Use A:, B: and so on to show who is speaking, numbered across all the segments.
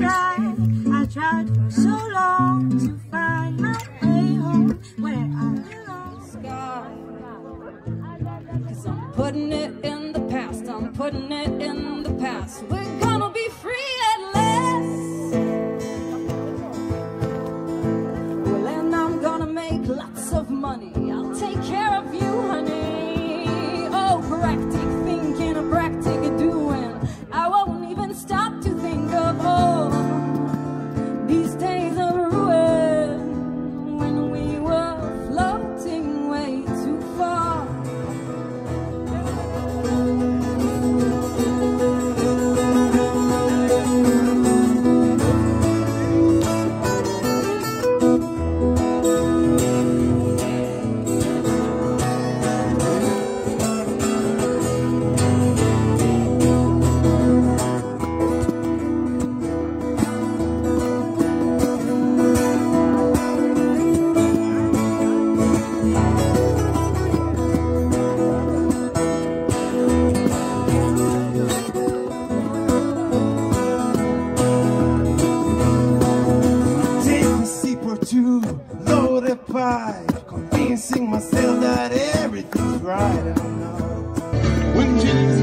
A: tried, I tried
B: right, I know.
C: When
A: Jesus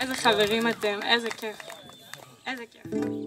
A: איזה חברים אתם, איזה כיף. איזה כיף.